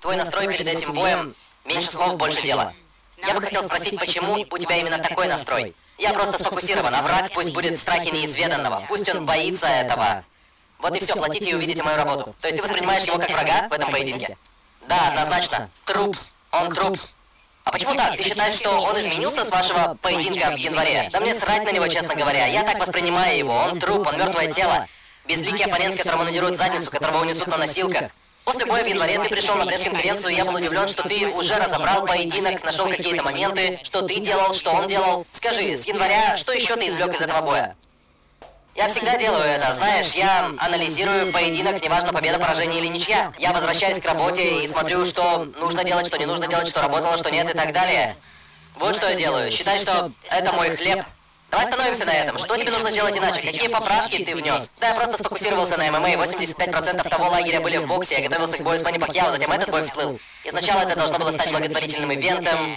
твой настрой перед этим боем меньше слов, больше дела. Я бы хотел спросить, почему у тебя именно такой настрой? Я просто сфокусирован, а враг пусть будет в страхе неизведанного, пусть он боится этого. Вот и все, платите и увидите мою работу. То есть ты воспринимаешь его как врага в этом поединке? Да, однозначно. Трупс. Он трупс. А почему так? Ты считаешь, что он изменился с вашего поединка в январе? Да мне срать на него, честно говоря. Я так воспринимаю его. Он труп, он мертвое тело. Безликий оппонент, которому надерут задницу, которого унесут на носилках. После боя в январе ты пришел на пресс-конференцию, и я был удивлен, что ты уже разобрал поединок, нашел какие-то моменты, что ты делал, что он делал. Скажи, с января, что еще ты извлек из этого боя? Я всегда делаю это, знаешь, я анализирую поединок, неважно победа, поражение или ничья. Я возвращаюсь к работе и смотрю, что нужно делать, что не нужно делать, что работало, что нет и так далее. Вот что я делаю. Считай, что это мой хлеб. Давай остановимся на этом. Что тебе нужно делать иначе? Какие поправки ты внес? Да, я просто сфокусировался на ММА. 85% того лагеря были в боксе. Я готовился к бою с Манни Пакьяо, затем этот бой всплыл. Изначально это должно было стать благотворительным ивентом.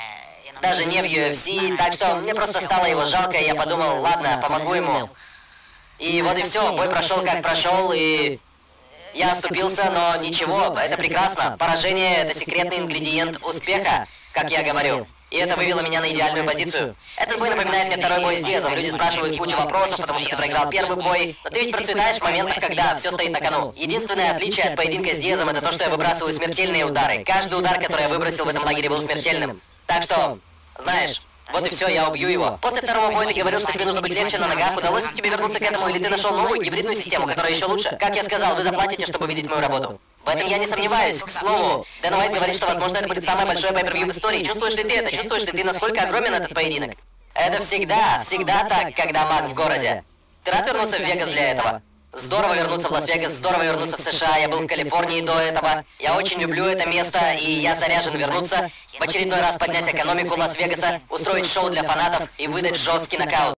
Даже не в UFC. Так что мне просто стало его жалко, и я подумал, ладно, помогу ему. И вот и все. Бой прошел как прошел, и... Я оступился, но ничего, это прекрасно. Поражение — это секретный ингредиент успеха, как я говорю. И это вывело меня на идеальную позицию. Этот бой напоминает мне второй бой с Диазом. Люди спрашивают кучу вопросов, потому что ты проиграл первый бой. Но ты ведь процветаешь в моментах, когда все стоит на кону. Единственное отличие от поединка с Диазом это то, что я выбрасываю смертельные удары. Каждый удар, который я выбросил в этом лагере, был смертельным. Так что, знаешь, вот и все, я убью его. После второго боя ты говорил, что тебе нужно быть легче на ногах. Удалось ли тебе вернуться к этому, или ты нашел новую гибридную систему, которая еще лучше? Как я сказал, вы заплатите, чтобы видеть мою работу. В этом я не сомневаюсь. К слову, Дэн Уайт говорит, что, возможно, это будет самое большое пейпервью в истории. Чувствуешь ли ты это? Чувствуешь ли ты, насколько огромен этот поединок? Это всегда, всегда так, когда Мак в городе. Ты рад вернуться в Вегас для этого? Здорово вернуться в Лас-Вегас, здорово вернуться в США. Я был в Калифорнии до этого. Я очень люблю это место, и я заряжен вернуться, в очередной раз поднять экономику Лас-Вегаса, устроить шоу для фанатов и выдать жесткий нокаут.